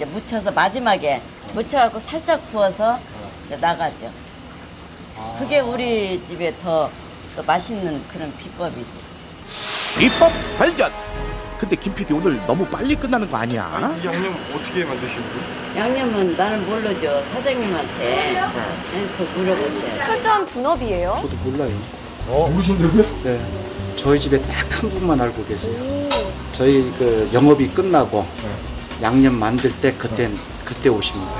이제 묻혀서 마지막에 묻혀갖고 살짝 구워서 이제 나가죠. 그게 우리 집에 더, 더 맛있는 그런 비법이지. 비법 발견. 근데 김 PD 오늘 너무 빨리 끝나는 거 아니야? 이 양념 어떻게 만드시는 거예요? 양념은 나는 모르죠. 사장님한테 그 물어보셔야 철저한 분업이에요. 저도 몰라요. 모르신다고요? 네. 저희 집에 딱 한 분만 알고 계세요. 저희 그 영업이 끝나고 양념 만들 때 그때 그때 오십니다.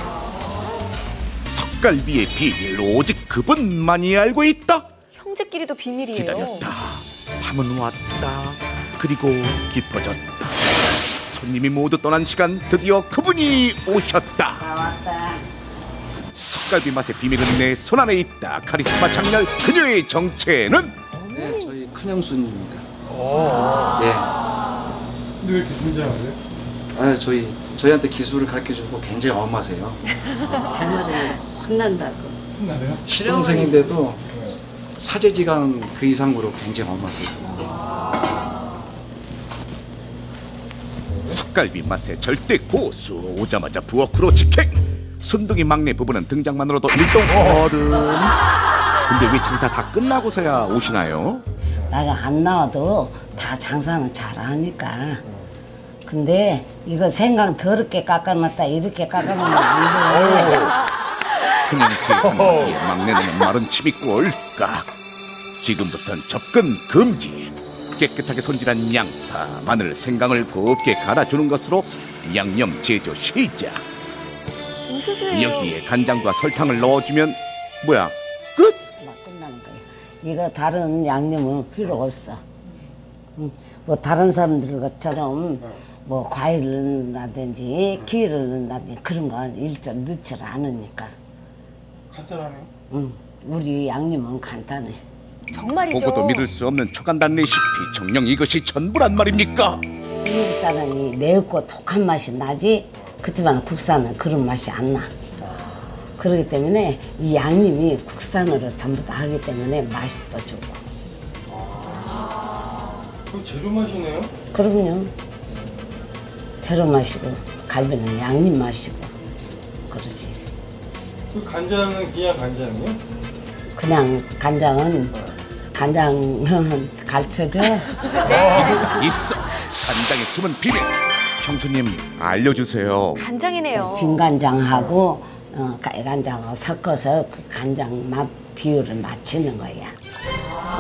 석갈비의 비밀 오직 그분만이 알고 있다. 형제끼리도 비밀이에요. 기다렸다. 밤은 왔다. 그리고 깊어졌다. 손님이 모두 떠난 시간 드디어 그분이 오셨다. 왔다. 석갈비 맛의 비밀은 내 손 안에 있다. 카리스마 장렬 그녀의 정체는 네, 저희 큰형수님입니다. 네. 근데 왜 이렇게 긴장하세요? 아, 저희 저희한테 기술을 가르쳐 주고 굉장히 엄하세요. 잘못하면 혼난다고. 혼나세요? 시동생인데도 사제지간 그 이상으로 굉장히 엄하세요. 석갈비 맛의 절대 고수 오자마자 부엌으로 직행 순둥이 막내 부부는 등장만으로도 일동 어른 근데 왜 장사 다 끝나고서야 오시나요? 나가 안 나와도 다 장사는 잘하니까. 근데 이거 생강 더럽게 깎아놨다 이렇게 깎아놓으면 안 돼. 큰형수의 부모의 막내는 마른 침이 꼴 깍 지금부터는 접근 금지 깨끗하게 손질한 양파, 마늘, 생강을 곱게 갈아주는 것으로 양념 제조 시작. 여기에 간장과 설탕을 넣어주면 뭐야 끝? 막 끝나는 거야. 이거 다른 양념은 필요 없어. 응. 뭐 다른 사람들 것처럼 뭐 과일을 넣는다든지 기를 넣는다든지 그런 건 일절 넣지 않으니까. 간단하네요. 응. 우리 양념은 간단해. 정말이죠. 보고도 믿을 수 없는 초간단 레시피 정녕 이것이 전부란 말입니까? 중국산은 매우고 독한 맛이 나지 그렇지만 국산은 그런 맛이 안 나. 그렇기 때문에 이 양념이 국산으로 전부 다 하기 때문에 맛이 더 좋고. 그 재료 맛이네요? 그럼요. 재료 맛이고 갈비는 양념 맛이고 그러지. 그 간장은 그냥 간장이요? 그냥 간장은 간장은 가르쳐줘. 있어 간장의 숨은 비밀 형수님 알려주세요 간장이네요. 진간장하고 어, 깔간장하고 섞어서 그 간장 맛 비율을 맞추는 거야.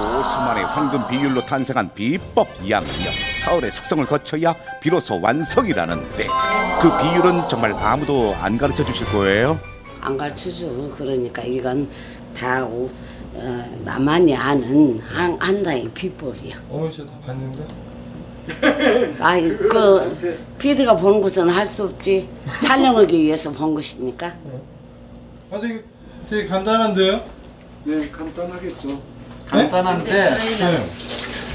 고수만의 황금 비율로 탄생한 비법 양념 사흘의 숙성을 거쳐야 비로소 완성이라는데 그 비율은 정말 아무도 안 가르쳐 주실 거예요? 안 가르쳐줘. 그러니까 이건 다 오- 어, 나만이 아는 한, 한다의 비법이야. 어머니 다 봤는데? 아, 그 피디가 보는 것은 할 수 없지. 촬영하기 위해서 본 것이니까. 아 되게, 되게 간단한데요? 네, 간단하겠죠. 간단한데 네.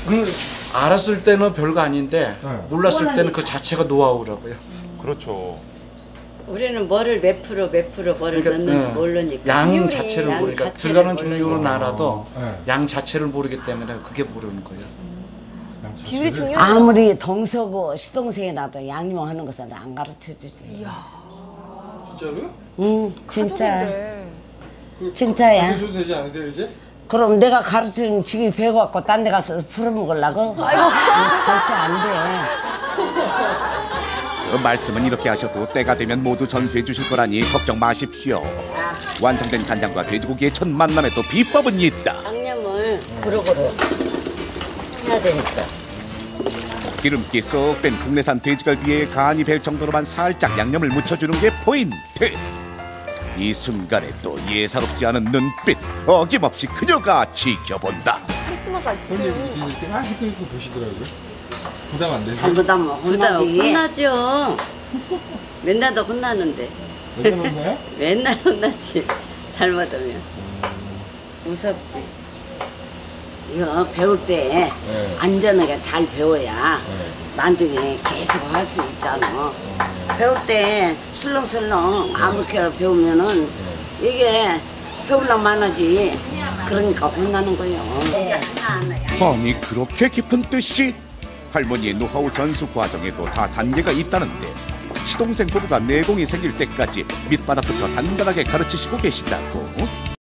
음, 알았을 때는 별거 아닌데 네. 몰랐을 때는 그 자체가 노하우라고요. 그렇죠. 우리는 뭐를 몇 프로 몇 프로 뭐를 넣는지 네, 모르니까. 양 자체를 양 모르니까 자체를 들어가는. 종류는 알아도 네. 양 자체를 모르기 때문에 그게 모르는 거예요. 비율이 중요해요. 아무리 동서고 시동생이라도 양념하는 것은 안 가르쳐 주지. 진짜로요? 응, 진짜. 가족인데. 그, 진짜야. 가르쳐도 되지 않으세요 이제? 그럼 내가 가르치는 지금 배워갖고 딴 데 가서 풀어먹으려고? 아이고. 절대 안 돼. 그 말씀은 이렇게 하셔도 때가 되면 모두 전수해 주실 거라니 걱정 마십시오 완성된 간장과 돼지고기의 첫 만남에 또 비법은 있다 양념을 고루고루 해야 되니까. 기름기 쏙 뺀 국내산 돼지갈비에 간이 벨 정도로만 살짝 양념을 묻혀주는 게 포인트 이 순간에 또 예사롭지 않은 눈빛 어김없이 그녀가 지켜본다 카리스마가 있어요. 이렇게 막 헷갈리고 보시더라고요. 부담 안 되세요? 뭐, 부담 혼나지. 혼나죠. 맨날 도 혼나는데. 왜 그러나요? 맨날 혼나지. 잘못하면. 무섭지. 이거 배울 때 네. 안전하게 잘 배워야 나중에 계속 할 수 있잖아. 배울 때 슬렁슬렁 아무렇게 배우면은 이게 배울랑만 하지. 그러니까 혼나는 거예요. 아니 그렇게 깊은 뜻이 할머니의 노하우 전수 과정에도 다 단계가 있다는데 시동생 부부가 내공이 생길 때까지 밑바닥부터 단단하게 가르치시고 계시다고